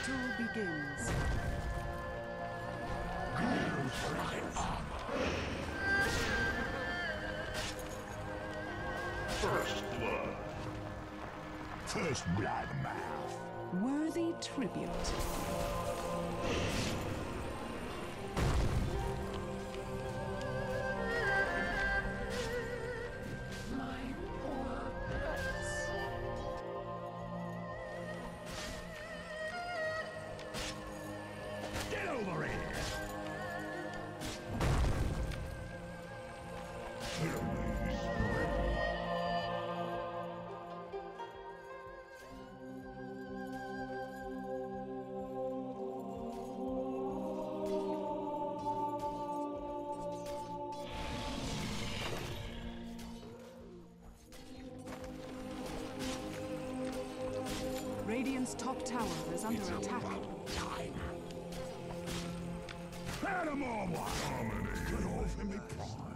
battle begins. First blood. First blood mouth. Worthy tribute. Radiant's top tower is under attack. Time. Animal one. Get off me.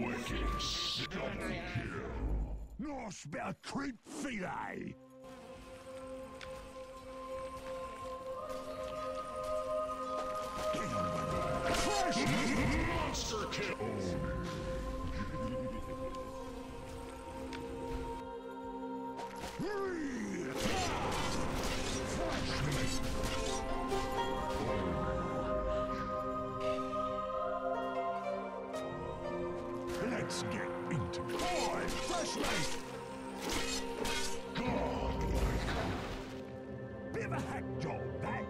Wicked double kill. Nice bit creep filet. Monster kill. Real. Let's get into it. Boy, fresh meat! Godlike. Bit of a hack job, that.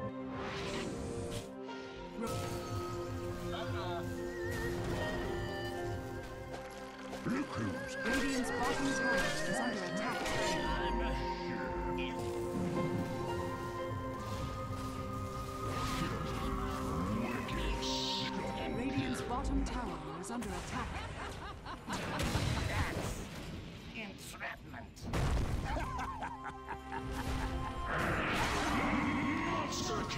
Look who's Radiant's bottom tower is under attack. wicked scum. Radiant's bottom tower is under attack.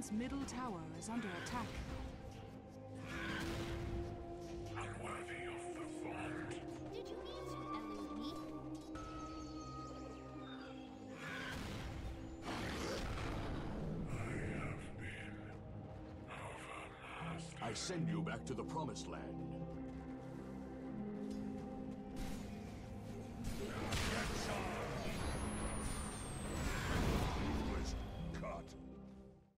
Radiant's middle tower is under attack. Unworthy of the font. Did you mean to elude me? Have been overmastered. I send you back to the Promised Land.